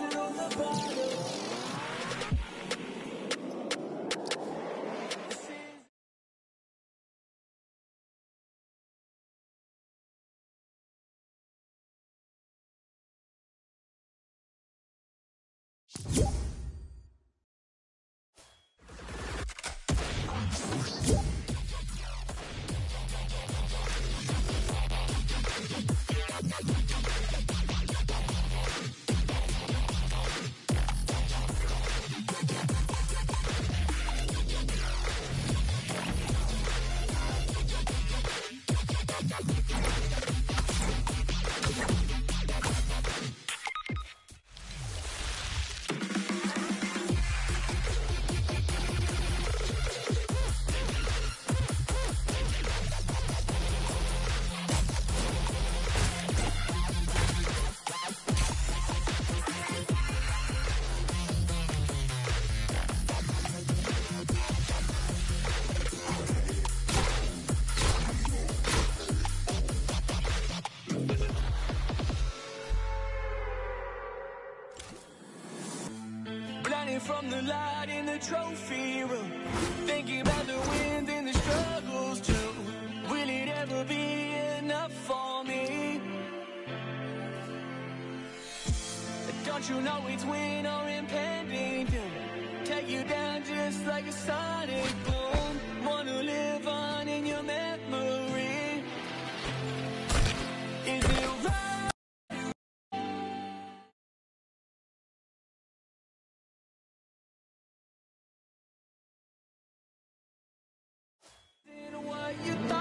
it Blinded from the light in the trophy room. Thinking about the wins and the struggles too. Will it ever be enough for me? Don't you know it's win or impending doom? You thought